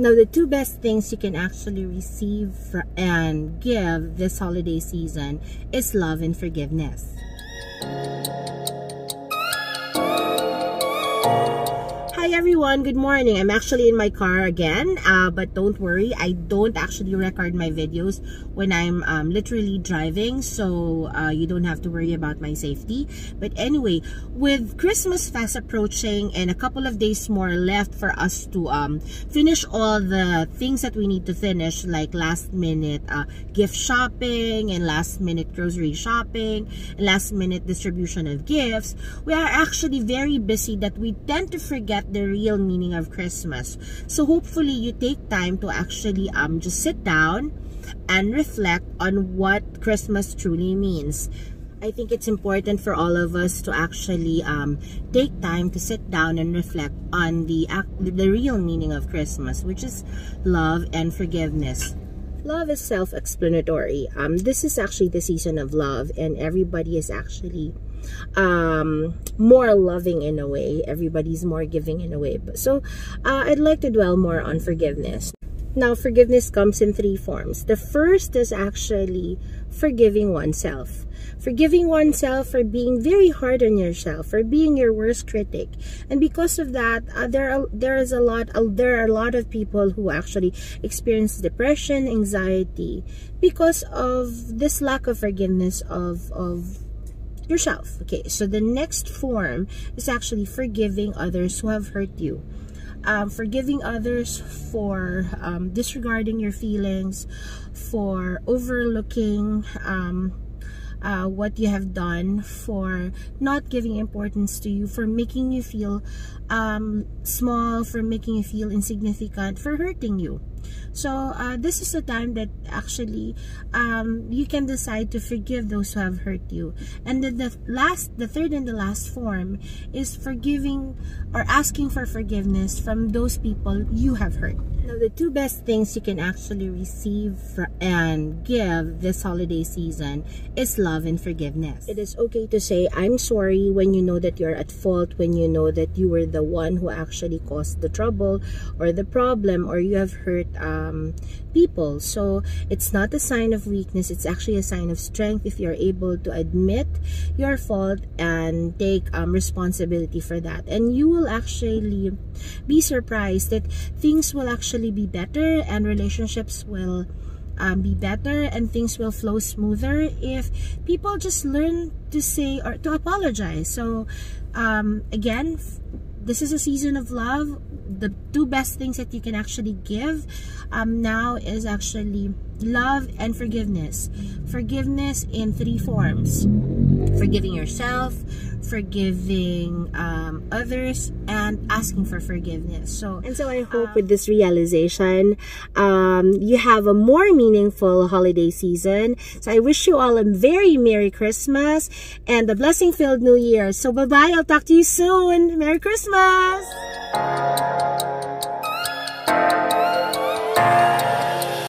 Now, the two best things you can actually receive and give this holiday season is love and forgiveness. Hi everyone, good morning. I'm actually in my car again, uh, but don't worry, I don't actually record my videos when I'm um, literally driving, so uh, you don't have to worry about my safety. But anyway, with Christmas fast approaching and a couple of days more left for us to um, finish all the things that we need to finish, like last minute uh, gift shopping and last minute grocery shopping, and last minute distribution of gifts, we are actually very busy that we tend to forget the real meaning of Christmas. So hopefully you take time to actually um just sit down and reflect on what Christmas truly means. I think it's important for all of us to actually um, take time to sit down and reflect on the act the real meaning of Christmas, which is love and forgiveness. Love is self-explanatory. Um, this is actually the season of love, and everybody is actually um, more loving in a way. Everybody's more giving in a way. but So uh, I'd like to dwell more on forgiveness. Now, forgiveness comes in three forms. The first is actually forgiving oneself. Forgiving oneself for being very hard on yourself, for being your worst critic. And because of that, uh, there are, there is a lot uh, there are a lot of people who actually experience depression, anxiety because of this lack of forgiveness of of yourself. Okay, so the next form is actually forgiving others who have hurt you. Um, forgiving others for um, disregarding your feelings, for overlooking um, uh, what you have done, for not giving importance to you, for making you feel um, small, for making you feel insignificant, for hurting you. So uh, this is the time that actually um, you can decide to forgive those who have hurt you. And then the last, the third and the last form is forgiving or asking for forgiveness from those people you have hurt. The two best things you can actually receive and give this holiday season is love and forgiveness. It is okay to say, I'm sorry when you know that you're at fault, when you know that you were the one who actually caused the trouble or the problem or you have hurt um, people. So it's not a sign of weakness. It's actually a sign of strength if you're able to admit your fault and take um, responsibility for that. And you will actually be surprised that things will actually be better and relationships will um, be better and things will flow smoother if people just learn to say or to apologize. So um, again, this is a season of love. The two best things that you can actually give um, now is actually love and forgiveness. Forgiveness in three forms forgiving yourself forgiving um, others and asking for forgiveness. So and so i hope um, with this realization um, you have a more meaningful holiday season. So i wish you all a very merry christmas and a blessing filled new year. So bye bye i'll talk to you soon. Merry christmas